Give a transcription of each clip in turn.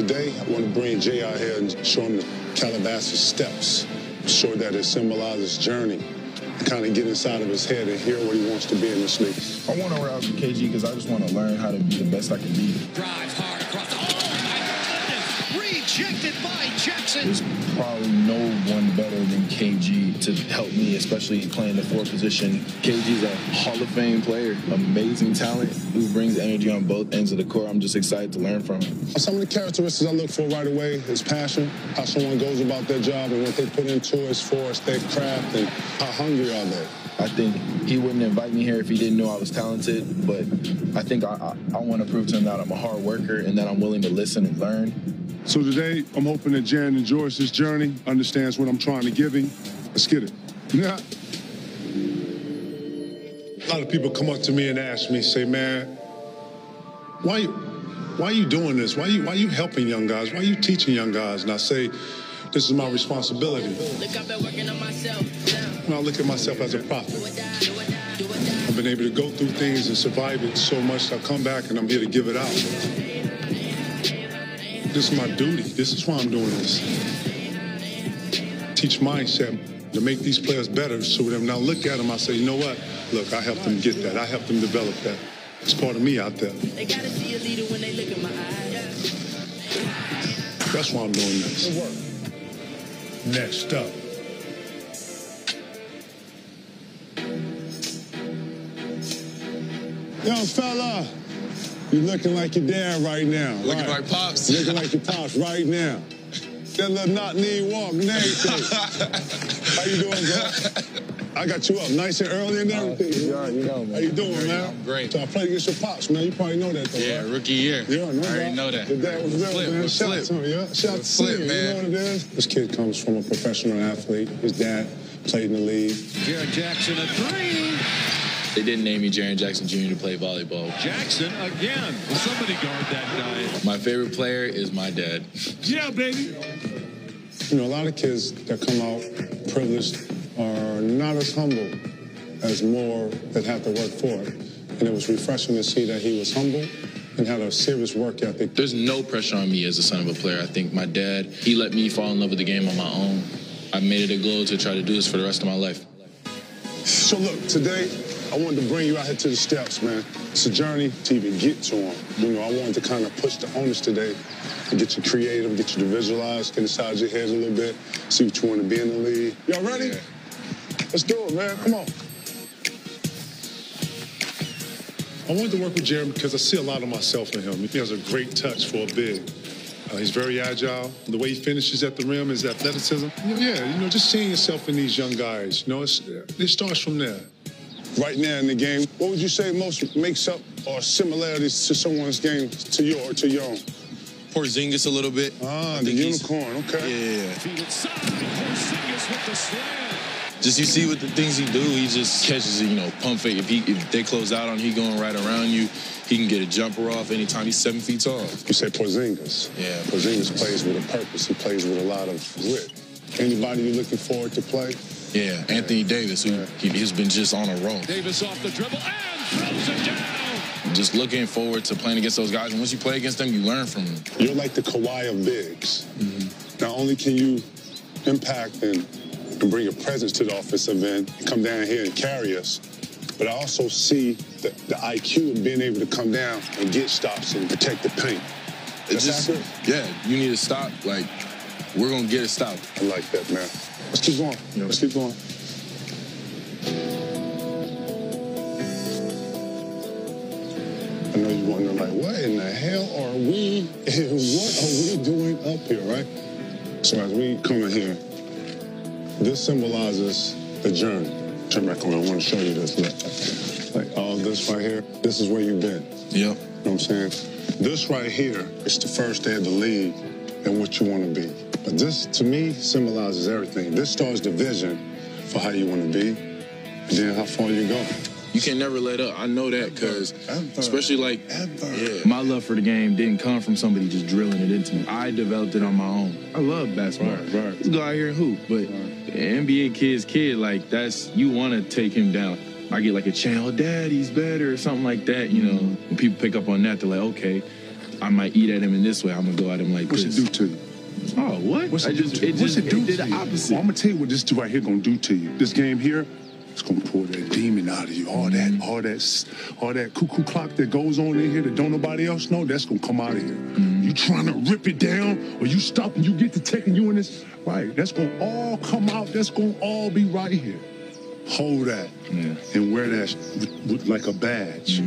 today, I want to bring Jay out here and show him the Calabasas steps, show that it symbolizes journey, and kind of get inside of his head and hear what he wants to be in this league. I want to ride with KG because I just want to learn how to be the best I can be. Drives hard across the. My goodness! Rejected by Jackson. There's probably no one better than KG to help me, especially playing the four position. KG's a Hall of Fame player, amazing talent who brings energy on both ends of the court. I'm just excited to learn from him. Some of the characteristics I look for right away is passion, how someone goes about their job and what they put into it as far as their craft and how hungry are they. I think he wouldn't invite me here if he didn't know I was talented, but I think I, I, I want to prove to him that I'm a hard worker and that I'm willing to listen and learn. So today, I'm hoping that Jaren enjoys this journey, understands what I'm trying to give him. Let's get it. Yeah. A lot of people come up to me and ask me, say, man, why why are you doing this? Why you, why you helping young guys? Why are you teaching young guys? And I say, this is my responsibility. Look, I've been working on myself. When I look at myself as a prophet, I've been able to go through things and survive it so much. I come back and I'm here to give it out. This is my duty. This is why I'm doing this. Teach mindset to make these players better so when I look at them, I say, you know what? Look, I helped them get that. I helped them develop that. It's part of me out there. They gotta see a leader when they look in my eyes. That's why I'm doing this. Next up. Young fella, you looking like your dad right now. Looking right. like Pops. Looking like your pops right now. That little not knee walk and everything. How you doing, bro? I got you up nice and early and oh, everything. you know, man. How you doing, man? I'm great. So I played against your pops, man. You probably know that, though, Yeah, right? rookie year. Yeah, no I already doubt. know that. The dad was real, Flip, man. with Shout out flip. to him, yeah. Shout out to flip, him. You know what it is? This kid comes from a professional athlete. His dad played in the league. Jaron Jackson a three. They didn't name me Jaron Jackson Jr. to play volleyball. Jackson again. Will somebody guard that guy? My favorite player is my dad. Yeah, baby. You know, a lot of kids that come out privileged are not as humble as more that have to work for it. And it was refreshing to see that he was humble and had a serious work ethic. There's no pressure on me as a son of a player. I think my dad, he let me fall in love with the game on my own. I made it a goal to try to do this for the rest of my life. So look, today I wanted to bring you out here to the steps, man. It's a journey to even get to them. You know, I wanted to kind of push the onus today to get you creative, get you to visualize, get inside your heads a little bit, see what you want to be in the league. Y'all ready? Yeah. Let's do it, man. Come on. I wanted to work with Jeremy because I see a lot of myself in him. He has a great touch for a big. Uh, he's very agile. The way he finishes at the rim, his athleticism. Yeah, you know, just seeing yourself in these young guys. You know, it's, it starts from there. Right now in the game, what would you say most makes up or similarities to someone's game to your or to your own? Porzingis a little bit. Ah, the unicorn. Okay. Yeah. Feed inside. Porzingis with the slam. Just you see what the things he do, he just Catches, you know, pump fake. If he if they close out on, he going right around you. He can get a jumper off anytime. He's seven feet tall. You say Porzingis. Yeah. Porzingis plays with a purpose. He plays with a lot of grit. Anybody you looking forward to play? Yeah, Anthony Davis, who he, has been just on a roll. Davis off the dribble and throws it down. Just looking forward to playing against those guys. And once you play against them, you learn from them. You're like the Kawhi of bigs. Mm-hmm. Not only can you impact and, and bring a presence to the offensive end and come down here and carry us, but I also see the, the IQ of being able to come down and get stops and protect the paint. It's That's just, accurate? yeah, you need to stop. Like, we're gonna get it stopped. I like that, man. Let's keep going. Let's keep going. I know you're wondering, like, what in the hell are we, and what are we doing up here, right? So as we come in here, this symbolizes the journey. Turn back around, I want to show you this. Look. Like all this right here, this is where you've been. Yep. You know what I'm saying? This right here is the first day of the league and what you want to be. But this, to me, symbolizes everything. This starts the vision for how you want to be, and then how far you go. You can never let up. I know that because, Ever. especially like, Ever. yeah, My love for the game didn't come from somebody just drilling it into me. I developed it on my own. I love basketball. Right, right. Let's go out here and hoop. But NBA kid's kid, like that's you want to take him down. I get like a channel, oh, dad, he's better or something like that. You know, mm-hmm. when people pick up on that, they're like, okay. I might eat at him in this way. I'm gonna go at him like What's this. it do to you? Oh, what? What's I it just, do to you? it just, it do it did to the opposite. Well, I'm gonna tell you what this dude right here gonna do to you. This game here, it's gonna pull that demon out of you. All Mm-hmm. that, all that, all that cuckoo clock that goes on in here that don't nobody else know. That's gonna come out of here. Mm-hmm. You trying to rip it down, or you stop and you get to taking you in this right? That's gonna all come out. That's gonna all be right here. Hold that Yeah. and wear that with, with like a badge.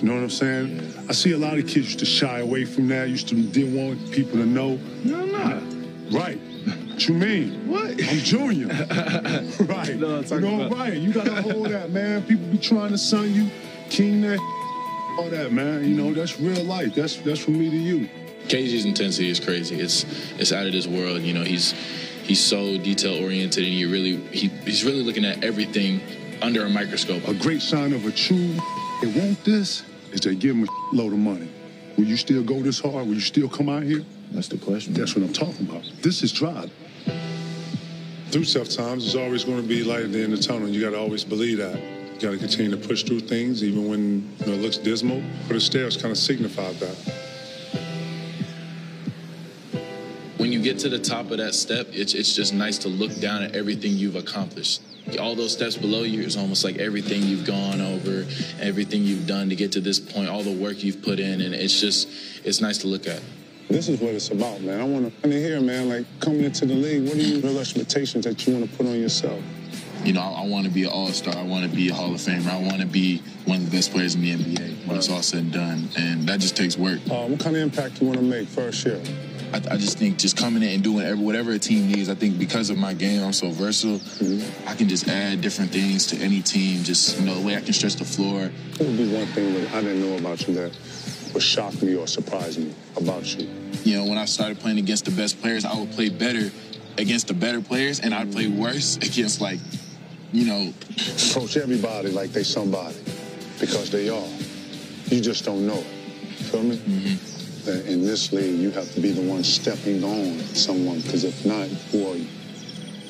You know what I'm saying? I see a lot of kids used to shy away from that. Used to didn't want people to know. No, I'm not. Right. What you mean? What? I'm junior. right. No, I'm you know, about- right. You gotta hold that, man. People be trying to son you, king that, all that, man. You know, that's real life. That's that's from me to you. KG's intensity is crazy. It's it's out of this world. You know, he's he's so detail oriented, and he really he, he's really looking at everything under a microscope. A great sign of a true it won't this is they give them a load of money. Will you still go this hard? Will you still come out here? That's the question. That's what I'm talking about. This is drive. Through tough times, there's always going to be light at the end of the tunnel. You got to always believe that. You got to continue to push through things, even when you know, it looks dismal. But the stairs kind of signify that. Get to the top of that step, it's, it's just nice to look down at everything you've accomplished. All those steps below you is almost like everything you've gone over, everything you've done to get to this point, all the work you've put in, and it's just, it's nice to look at. This is what it's about, man. I want to hear, man, like coming into the league, what are your real expectations that you want to put on yourself? You know, I, I want to be an all star. I want to be a Hall of Famer. I want to be one of the best players in the NBA when it's all said and done. And that just takes work. Uh, what kind of impact you want to make first year? I, I just think just coming in and doing whatever a team needs. I think because of my game, I'm so versatile. I can just add different things to any team. Just you know the way I can stretch the floor. What would be one thing that I didn't know about you that would shock me or surprise me about you? You know, when I started playing against the best players, I would play better against the better players, and I'd play worse against like, you know, Approach everybody like they somebody because they are. You just don't know it. Feel me? Mm-hmm. That in this league, you have to be the one stepping on someone because if not, who are you?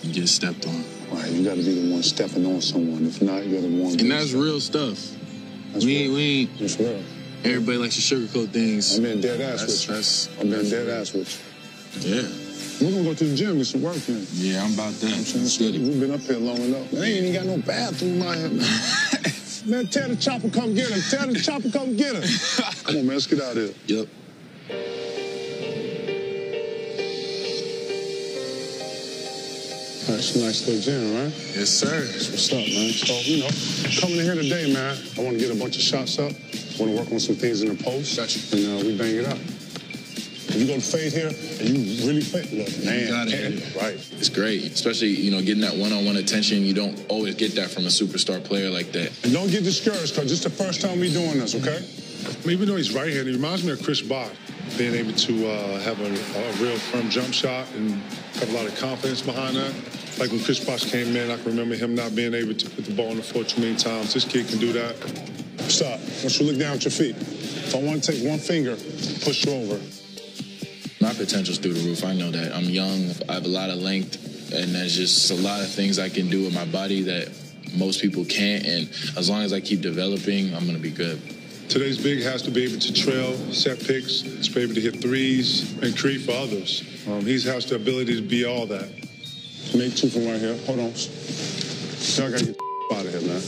you get stepped on. Right, you got to be the one stepping on someone. If not, you're the one. And that's real stuff. That's we ain't, we ain't. That's real. Everybody likes to sugarcoat things. I'm in dead ass That's- with you. that's- I'm in dead ass with you. Yeah, We're gonna go to the gym get some work in. yeah, I'm about that. I'm Let's get it. We've been up here long enough. Man, they ain't even got no bathroom out here, man. man, tell the chopper come get him. Tell the chopper come get him. Come on, man, let's get out of here. Yep. That's a nice little gym, right? Yes, sir. What's up, man? So, you know, coming in here today, man, I want to get a bunch of shots up. I want to work on some things in the post. Gotcha. And uh, we bang it out. If you go to fade here and you really fade, look, man. got it. Right. It's great, especially you know getting that one-on-one attention. You don't always get that from a superstar player like that. And don't get discouraged, because this is the first time we doing this, okay? Even though he's right-handed, he reminds me of Chris Bosh, being able to uh, have a, a real firm jump shot and have a lot of confidence behind that. Like when Chris Bosh came in, I can remember him not being able to put the ball on the floor too many times. This kid can do that. Stop. Once you look down at your feet, if I want to take one finger, push you over. My potential's through the roof. I know that. I'm young. I have a lot of length, and there's just a lot of things I can do with my body that most people can't. And as long as I keep developing, I'm gonna be good. Today's big has to be able to trail, set picks, to be able to hit threes, and create for others. Um, he has the ability to be all that. Make two from right here. Hold on. Y'all gotta get out of here, man.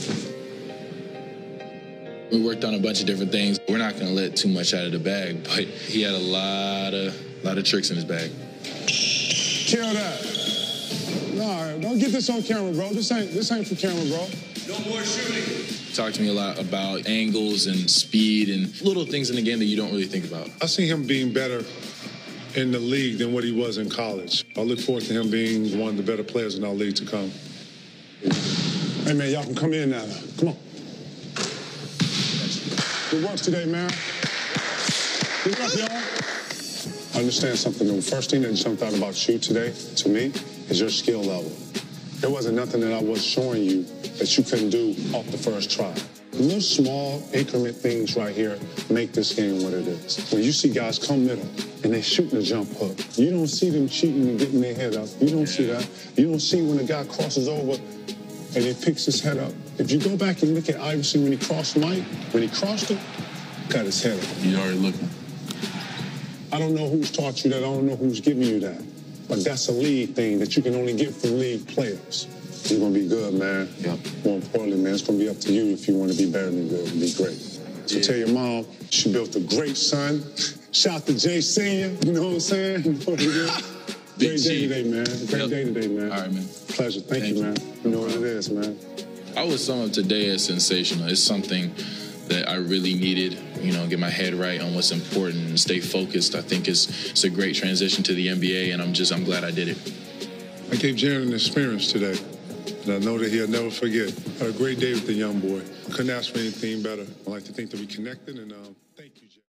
We worked on a bunch of different things. We're not gonna let too much out of the bag, but he had a lot of lot of tricks in his bag. Kill that. Nah, don't get this on camera, bro. This ain't this ain't for camera, bro. No more shooting. Talked to me a lot about angles and speed and little things in the game that you don't really think about. I see him being better in the league than what he was in college. I look forward to him being one of the better players in our league to come. Hey man, y'all can come in now. Come on. Good work today, man. Good work, y'all. I understand something. The first thing that jumped out about you today, to me, is your skill level. There wasn't nothing that I was showing you that you couldn't do off the first try. Little small increment things right here make this game what it is. When you see guys come middle and they shooting a jump hook, you don't see them cheating and getting their head up. You don't see that. You don't see when a guy crosses over and he picks his head up. If you go back and look at Iverson when he crossed Mike, when he crossed him, got his head up. You already looking. I don't know who's taught you that. I don't know who's giving you that. But that's a league thing that you can only get from league players. You're gonna be good, man. Yep. More importantly, man, it's gonna be up to you if you want to be better than good and be great. So tell your mom she built a great son. Shout to Jay Senior. You know what I'm saying? You know what it is? Big Great day G. today, man. Great Yep. day today, man. All right, man. Pleasure. Thank, Thank you, you. man. You know what it is, man. I would sum up today as sensational. It's something that I really needed, you know, get my head right on what's important and stay focused. I think it's it's a great transition to the NBA, and I'm just I'm glad I did it. I gave Jaron an experience today, and I know that he'll never forget. Had a great day with the young boy. Couldn't ask for anything better. I like to think that we connected, and um,